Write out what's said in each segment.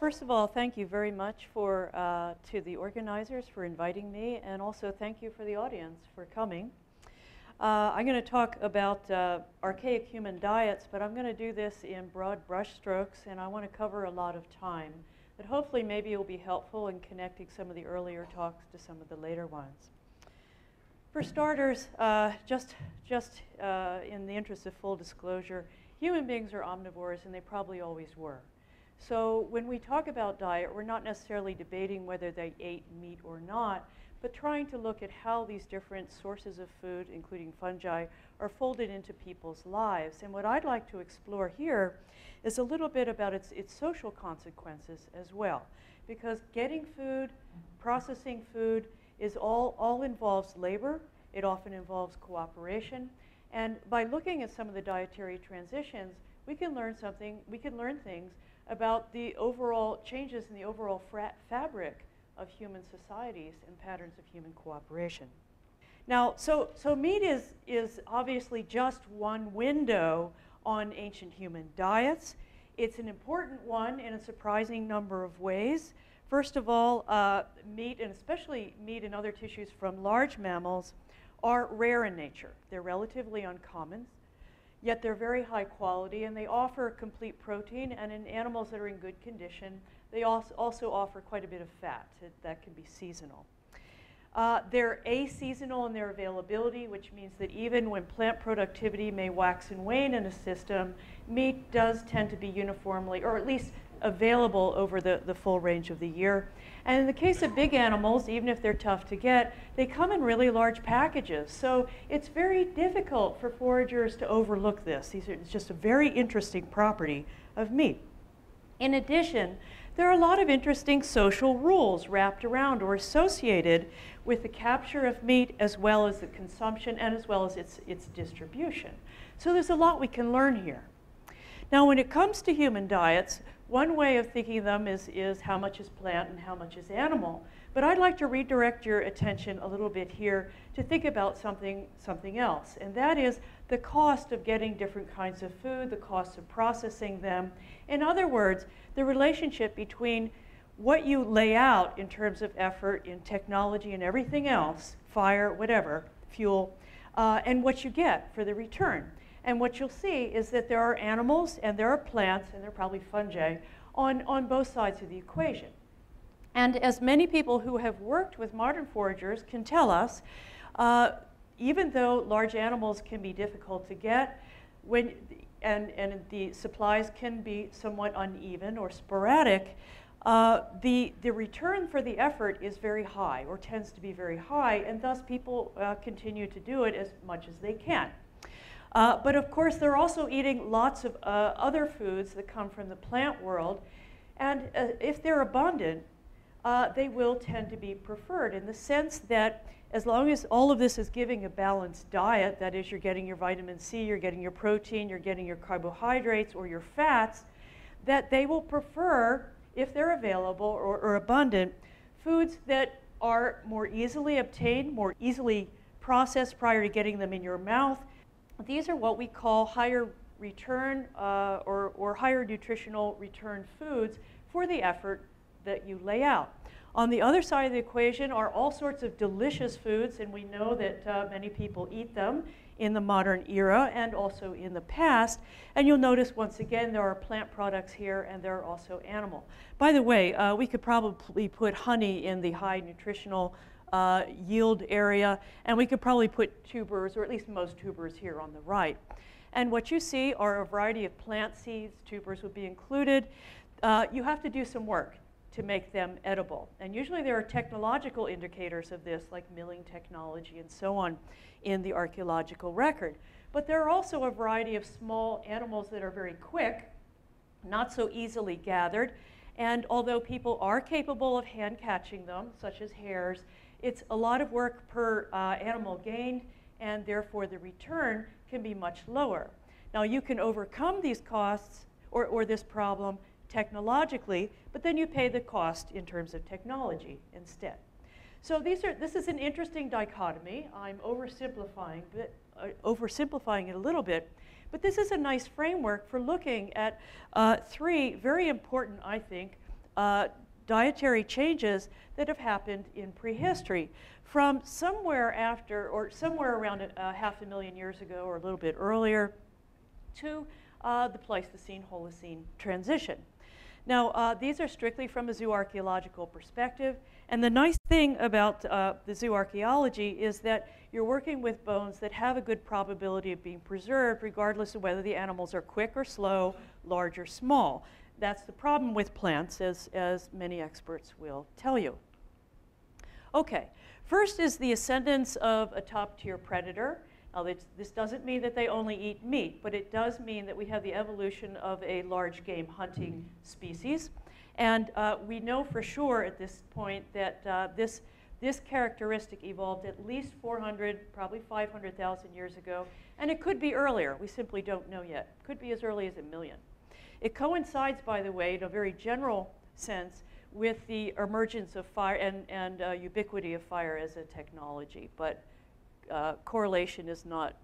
first of all, thank you very much for, uh, to the organizers for inviting me, and also thank you for the audience for coming. Uh, I'm going to talk about uh, archaic human diets, but I'm going to do this in broad brushstrokes, and I want to cover a lot of time. But hopefully, maybe it will be helpful in connecting some of the earlier talks to some of the later ones. For starters, uh, just, just uh, in the interest of full disclosure, human beings are omnivores, and they probably always were. So when we talk about diet, we're not necessarily debating whether they ate meat or not, but trying to look at how these different sources of food, including fungi, are folded into people's lives. And what I'd like to explore here is a little bit about its, its social consequences as well. Because getting food, processing food, is all, all involves labor. It often involves cooperation. And by looking at some of the dietary transitions, we can learn something, we can learn things about the overall changes in the overall fabric of human societies and patterns of human cooperation. Now, so, so meat is, is obviously just one window on ancient human diets. It's an important one in a surprising number of ways. First of all, uh, meat, and especially meat and other tissues from large mammals, are rare in nature. They're relatively uncommon yet they're very high quality and they offer complete protein and in animals that are in good condition, they also also offer quite a bit of fat that can be seasonal. Uh, they're aseasonal in their availability, which means that even when plant productivity may wax and wane in a system, meat does tend to be uniformly, or at least available over the, the full range of the year. And in the case of big animals, even if they're tough to get, they come in really large packages. So it's very difficult for foragers to overlook this. These are, it's just a very interesting property of meat. In addition, there are a lot of interesting social rules wrapped around or associated with the capture of meat as well as the consumption and as well as its, its distribution. So there's a lot we can learn here. Now, when it comes to human diets, one way of thinking them is, is how much is plant and how much is animal. But I'd like to redirect your attention a little bit here to think about something, something else, and that is the cost of getting different kinds of food, the cost of processing them. In other words, the relationship between what you lay out in terms of effort in technology and everything else, fire, whatever, fuel, uh, and what you get for the return. And what you'll see is that there are animals and there are plants, and there are probably fungi, on, on both sides of the equation. And as many people who have worked with modern foragers can tell us, uh, even though large animals can be difficult to get, when, and, and the supplies can be somewhat uneven or sporadic, uh, the, the return for the effort is very high or tends to be very high, and thus people uh, continue to do it as much as they can. Uh, but of course, they're also eating lots of uh, other foods that come from the plant world. And uh, if they're abundant, uh, they will tend to be preferred in the sense that as long as all of this is giving a balanced diet, that is, you're getting your vitamin C, you're getting your protein, you're getting your carbohydrates or your fats, that they will prefer, if they're available or, or abundant, foods that are more easily obtained, more easily processed prior to getting them in your mouth, these are what we call higher return uh, or, or higher nutritional return foods for the effort that you lay out. On the other side of the equation are all sorts of delicious foods, and we know that uh, many people eat them in the modern era and also in the past. And you'll notice once again there are plant products here and there are also animal. By the way, uh, we could probably put honey in the high nutritional uh, yield area, and we could probably put tubers, or at least most tubers here on the right. And what you see are a variety of plant seeds, tubers would be included. Uh, you have to do some work to make them edible. And usually there are technological indicators of this, like milling technology and so on, in the archaeological record. But there are also a variety of small animals that are very quick, not so easily gathered, and although people are capable of hand catching them, such as hares, it's a lot of work per uh, animal gained, and therefore the return can be much lower. Now you can overcome these costs or, or this problem technologically, but then you pay the cost in terms of technology instead. So these are, this is an interesting dichotomy. I'm oversimplifying, but, uh, oversimplifying it a little bit, but this is a nice framework for looking at uh, three very important, I think, uh, dietary changes that have happened in prehistory. From somewhere after, or somewhere around a, half a million years ago, or a little bit earlier, to uh, the Pleistocene Holocene transition. Now, uh, these are strictly from a zooarchaeological perspective, and the nice thing about uh, the zooarchaeology is that you're working with bones that have a good probability of being preserved, regardless of whether the animals are quick or slow, large or small. That's the problem with plants, as, as many experts will tell you. Okay, first is the ascendance of a top-tier predator. Now, this, doesn't mean that they only eat meat, but it does mean that we have the evolution of a large game hunting species. And uh, we know for sure at this point that uh, this, this characteristic evolved at least 400, probably 500,000 years ago, and it could be earlier. We simply don't know yet. It could be as early as a million. It coincides, by the way, in a very general sense, with the emergence of fire and, and uh, ubiquity of fire as a technology. But uh, correlation is not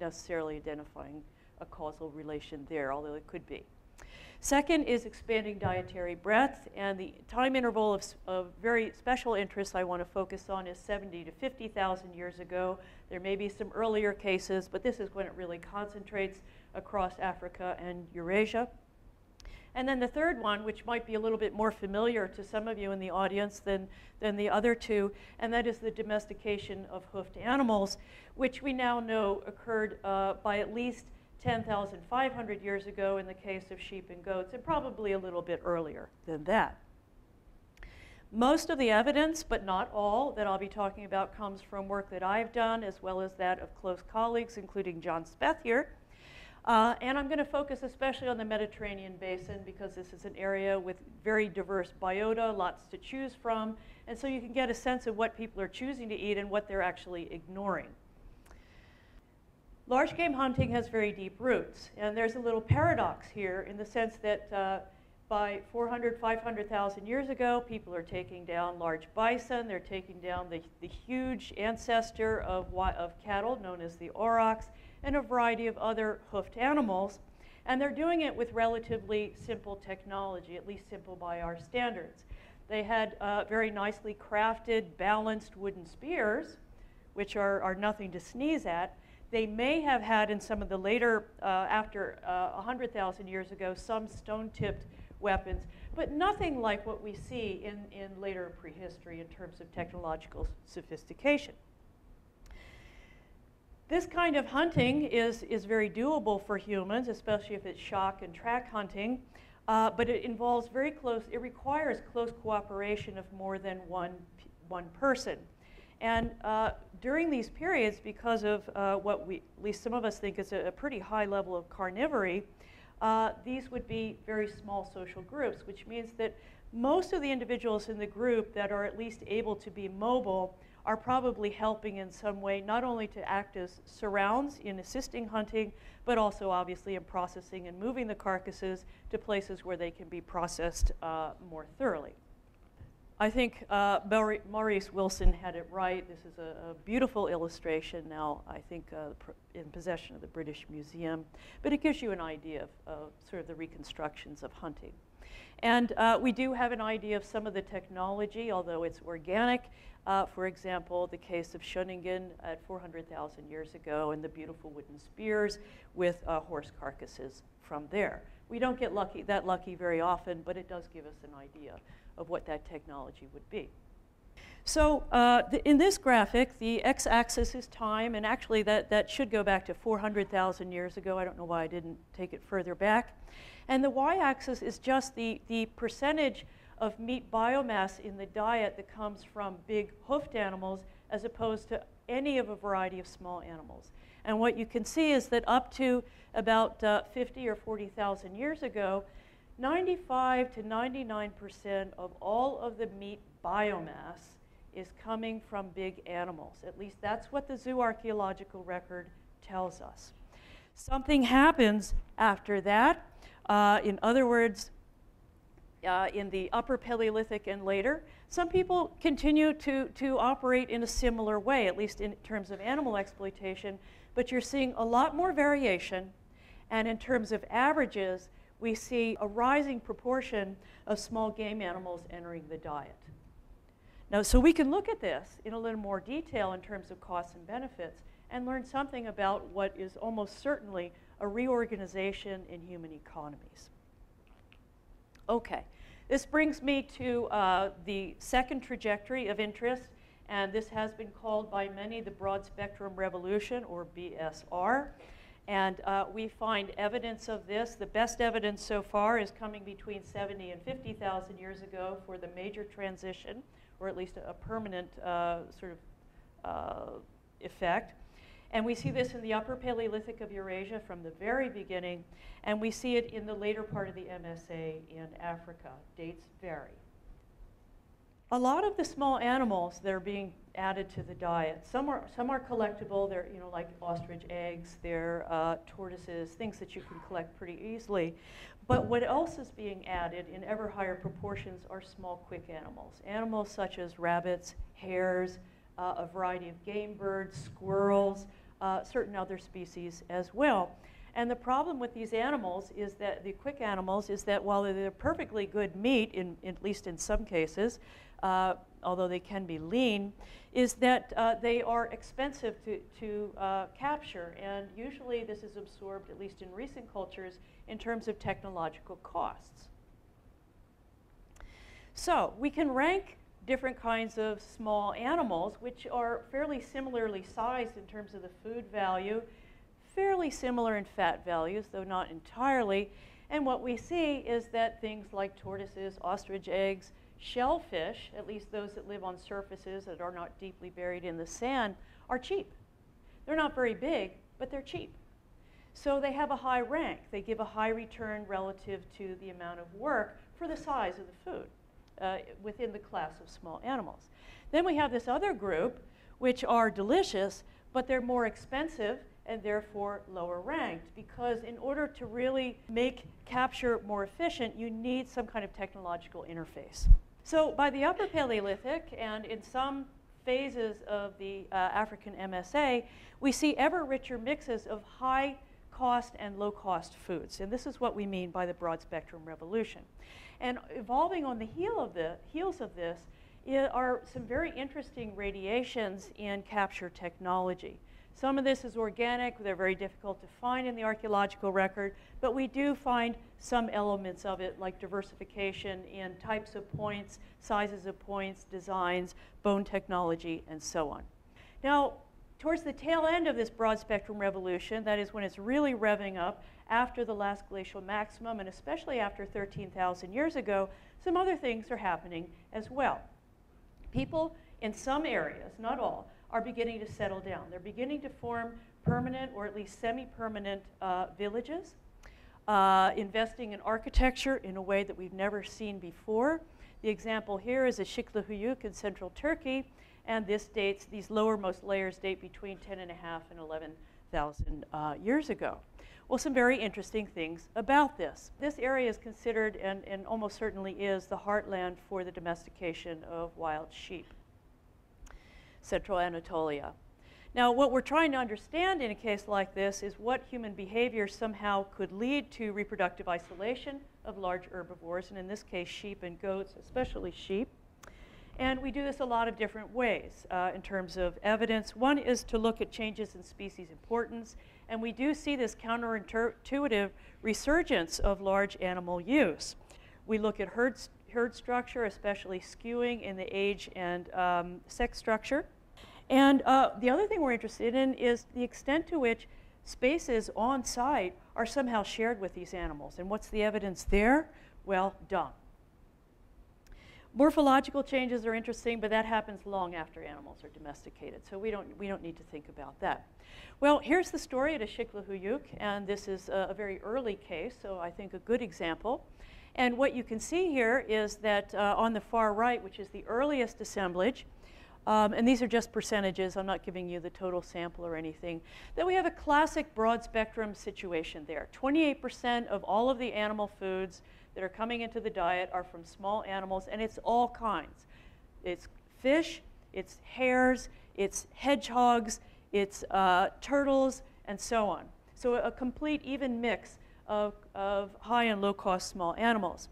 necessarily identifying a causal relation there, although it could be. Second is expanding dietary breadth, and the time interval of, of very special interest I want to focus on is 70 to 50,000 years ago. There may be some earlier cases, but this is when it really concentrates across Africa and Eurasia. And then the third one, which might be a little bit more familiar to some of you in the audience than, than the other two, and that is the domestication of hoofed animals, which we now know occurred uh, by at least 10,500 years ago in the case of sheep and goats, and probably a little bit earlier than that. Most of the evidence, but not all, that I'll be talking about comes from work that I've done, as well as that of close colleagues, including John Speth here. Uh, and I'm going to focus especially on the Mediterranean basin because this is an area with very diverse biota, lots to choose from, and so you can get a sense of what people are choosing to eat and what they're actually ignoring. Large game hunting has very deep roots, and there's a little paradox here in the sense that uh, by 400, 500,000 years ago, people are taking down large bison, they're taking down the, the huge ancestor of, of cattle known as the aurochs, and a variety of other hoofed animals. And they're doing it with relatively simple technology, at least simple by our standards. They had uh, very nicely crafted, balanced wooden spears, which are, are nothing to sneeze at. They may have had in some of the later, uh, after uh, 100,000 years ago, some stone-tipped weapons, but nothing like what we see in, in later prehistory in terms of technological sophistication. This kind of hunting is, is very doable for humans, especially if it's shock and track hunting, uh, but it involves very close, it requires close cooperation of more than one, one person. And uh, during these periods, because of uh, what we, at least some of us think is a, a pretty high level of carnivory, uh, these would be very small social groups, which means that most of the individuals in the group that are at least able to be mobile are probably helping in some way, not only to act as surrounds in assisting hunting, but also obviously in processing and moving the carcasses to places where they can be processed uh, more thoroughly. I think uh, Maurice Wilson had it right. This is a, a beautiful illustration now, I think, uh, in possession of the British Museum. But it gives you an idea of, of sort of the reconstructions of hunting. And uh, we do have an idea of some of the technology, although it's organic. Uh, for example, the case of Schöningen at 400,000 years ago and the beautiful wooden spears with uh, horse carcasses from there. We don't get lucky, that lucky very often, but it does give us an idea of what that technology would be. So uh, in this graphic, the x-axis is time, and actually that, that should go back to 400,000 years ago. I don't know why I didn't take it further back. And the y-axis is just the, the percentage of meat biomass in the diet that comes from big hoofed animals as opposed to any of a variety of small animals. And what you can see is that up to about uh, 50 or 40,000 years ago, 95 to 99% of all of the meat biomass is coming from big animals. At least that's what the zooarchaeological record tells us. Something happens after that. Uh, in other words, uh, in the upper Paleolithic and later. Some people continue to, to operate in a similar way, at least in terms of animal exploitation, but you're seeing a lot more variation. And in terms of averages, we see a rising proportion of small game animals entering the diet. Now, so we can look at this in a little more detail in terms of costs and benefits and learn something about what is almost certainly a reorganization in human economies. Okay, this brings me to uh, the second trajectory of interest, and this has been called by many the broad spectrum revolution, or BSR. And uh, we find evidence of this. The best evidence so far is coming between 70 and 50,000 years ago for the major transition, or at least a, permanent uh, sort of uh, effect. And we see this in the Upper Paleolithic of Eurasia from the very beginning, and we see it in the later part of the MSA in Africa. Dates vary. A lot of the small animals that are being added to the diet, some are, some are collectible, they're you know, like ostrich eggs, they're uh, tortoises, things that you can collect pretty easily. But what else is being added in ever higher proportions are small, quick animals. Animals such as rabbits, hares, uh, a variety of game birds, squirrels, uh, certain other species as well. And the problem with these animals is that the quick animals is that while they're perfectly good meat, in, at least in some cases, uh, although they can be lean, is that uh, they are expensive to, to uh, capture. And usually this is absorbed, at least in recent cultures, in terms of technological costs. So we can rank different kinds of small animals, which are fairly similarly sized in terms of the food value, fairly similar in fat values, though not entirely. And what we see is that things like tortoises, ostrich eggs, shellfish, at least those that live on surfaces that are not deeply buried in the sand, are cheap. They're not very big, but they're cheap. So they have a high rank. They give a high return relative to the amount of work for the size of the food uh, within the class of small animals. Then we have this other group, which are delicious, but they're more expensive and therefore lower ranked because in order to really make capture more efficient, you need some kind of technological interface. So by the Upper Paleolithic and in some phases of the uh, African MSA, we see ever richer mixes of high cost and low cost foods. And this is what we mean by the broad spectrum revolution. And evolving on the heel of the, heels of this are some very interesting radiations in capture technology. Some of this is organic, they're very difficult to find in the archaeological record, but we do find some elements of it like diversification in types of points, sizes of points, designs, bone technology, and so on. Now, towards the tail end of this broad spectrum revolution, that is when it's really revving up, after the last glacial maximum, and especially after 13,000 years ago, some other things are happening as well. People in some areas, not all, are beginning to settle down. They're beginning to form permanent or at least semi-permanent uh, villages, uh, investing in architecture in a way that we've never seen before. The example here is Aşıklı Höyük in central Turkey, and this dates, these lowermost layers date between 10 and a half and 11,000 uh, years ago. Well, some very interesting things about this. This area is considered, and, and almost certainly is, the heartland for the domestication of wild sheep, Central Anatolia. Now, what we're trying to understand in a case like this is what human behavior somehow could lead to reproductive isolation of large herbivores, and in this case, sheep and goats, especially sheep. And we do this a lot of different ways uh, in terms of evidence. One is to look at changes in species importance and we do see this counterintuitive resurgence of large animal use. We look at herd, herd structure, especially skewing in the age and um, sex structure. And uh, the other thing we're interested in is the extent to which spaces on site are somehow shared with these animals. And what's the evidence there? Well, dung. Morphological changes are interesting, but that happens long after animals are domesticated, so we don't, we don't need to think about that. Well, here's the story at Aşıklı Höyük, and this is a, a, very early case, so I think a good example. And what you can see here is that uh, on the far right, which is the earliest assemblage, um, and these are just percentages, I'm not giving you the total sample or anything, that we have a classic broad spectrum situation there. 28% of all of the animal foods that are coming into the diet are from small animals, and it's all kinds. It's fish, it's hares, it's hedgehogs, it's uh, turtles, and so on. So a complete even mix of, of high and low cost small animals.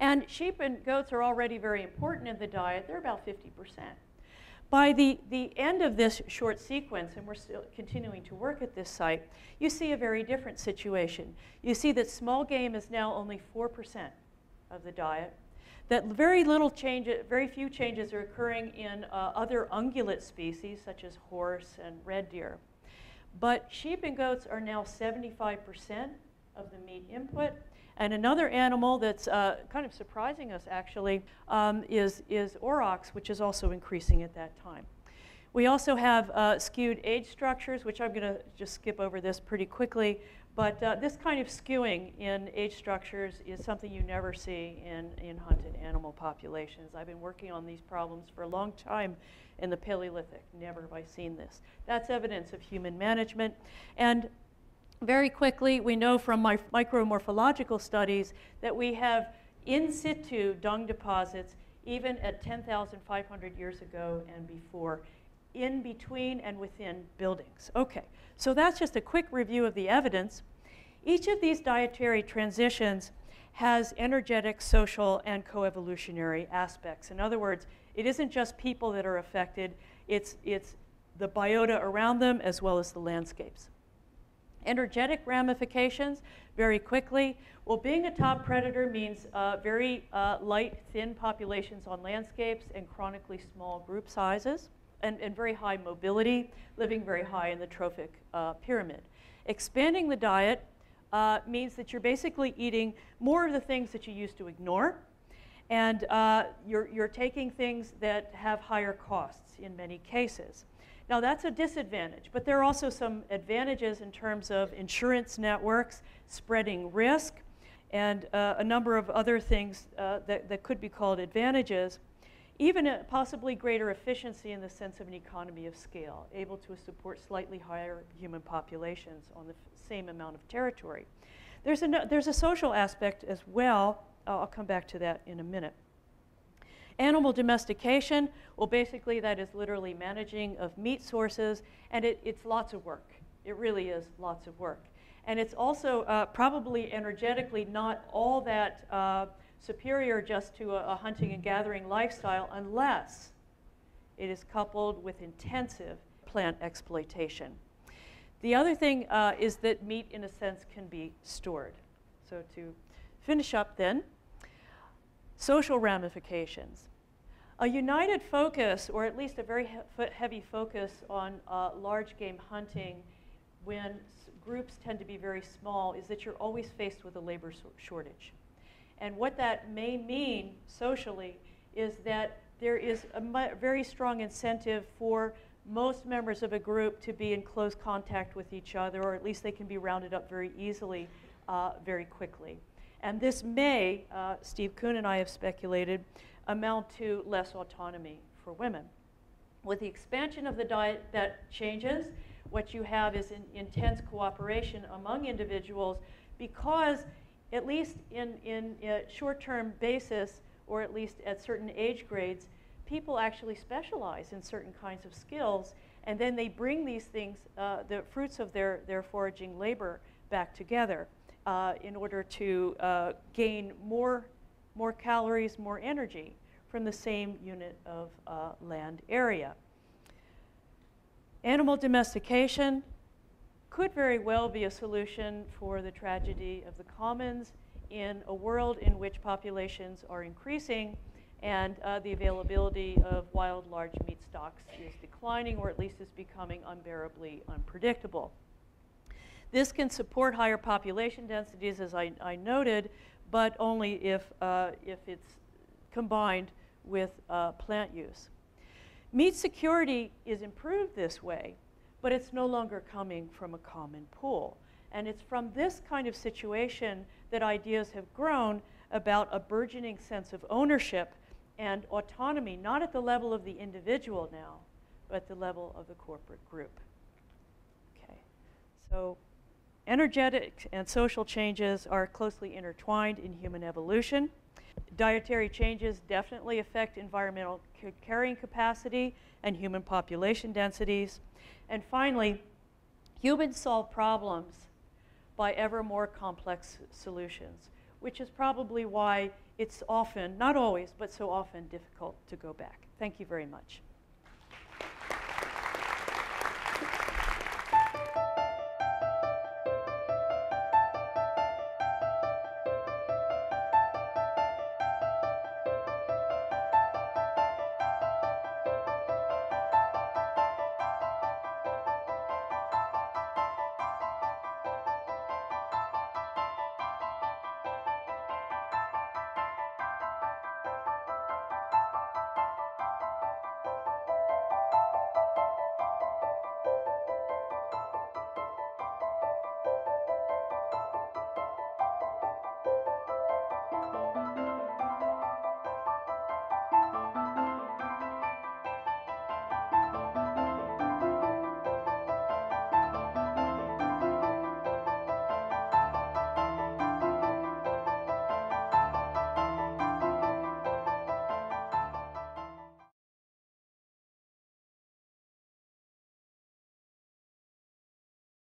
And sheep and goats are already very important in the diet. They're about 50%. By the, the end of this short sequence, and we're still continuing to work at this site, you see a very different situation. You see that small game is now only 4% of the diet, that very little change, very few changes are occurring in uh, other ungulate species such as horse and red deer. But sheep and goats are now 75% of the meat input. And another animal that's uh, kind of surprising us actually um, is, is aurochs, which is also increasing at that time. We also have uh, skewed age structures, which I'm going to just skip over this pretty quickly. But uh, this kind of skewing in age structures is something you never see in, in hunted animal populations. I've been working on these problems for a long time in the Paleolithic. Never have I seen this. That's evidence of human management. And very quickly, we know from my micromorphological studies that we have in situ dung deposits even at 10,500 years ago and before, in between and within buildings. Okay, so that's just a quick review of the evidence. Each of these dietary transitions has energetic, social, and coevolutionary aspects. In other words, it isn't just people that are affected, it's, it's the biota around them as well as the landscapes. Energetic ramifications, very quickly. Well, being a top predator means uh, very uh, light, thin populations on landscapes and chronically small group sizes and, and very high mobility, living very high in the trophic uh, pyramid. Expanding the diet uh, means that you're basically eating more of the things that you used to ignore, and uh, you're, you're taking things that have higher costs in many cases. Now that's a disadvantage, but there are also some advantages in terms of insurance networks, spreading risk, and uh, a number of other things uh, that, that could be called advantages. Even a possibly greater efficiency in the sense of an economy of scale, able to support slightly higher human populations on the same amount of territory. There's a, there's a social aspect as well. I'll come back to that in a minute. Animal domestication, well, basically that is literally managing of meat sources, and it, it's lots of work. It really is lots of work. And it's also uh, probably energetically not all that uh, superior just to a, a hunting and gathering lifestyle unless it is coupled with intensive plant exploitation. The other thing uh, is that meat, in a sense, can be stored. So to finish up then, Social ramifications. A united focus, or at least a very he heavy focus on uh, large game hunting when groups tend to be very small, is that you're always faced with a labor shortage. And what that may mean socially is that there is a very strong incentive for most members of a group to be in close contact with each other, or at least they can be rounded up very easily, uh, very quickly. And this may, uh, Steve Kuhn and I have speculated, amount to less autonomy for women. With the expansion of the diet, that changes. What you have is intense cooperation among individuals because, at least in, in a short-term basis, or at least at certain age grades, people actually specialize in certain kinds of skills, and then they bring these things, uh, the fruits of their, their foraging labor, back together uh, in order to uh, gain more, more calories, more energy from the same unit of uh, land area. Animal domestication could very well be a solution for the tragedy of the commons in a world in which populations are increasing and uh, the availability of wild large meat stocks is declining or at least is becoming unbearably unpredictable. This can support higher population densities, as I, I noted, but only if, uh, if it's combined with uh, plant use. Meat security is improved this way, but it's no longer coming from a common pool. And it's from this kind of situation that ideas have grown about a burgeoning sense of ownership and autonomy, not at the level of the individual now, but at the level of the corporate group. Okay, so Energetic and social changes are closely intertwined in human evolution. Dietary changes definitely affect environmental carrying capacity and human population densities. And finally, humans solve problems by ever more complex solutions, which is probably why it's often, not always, but so often difficult to go back. Thank you very much.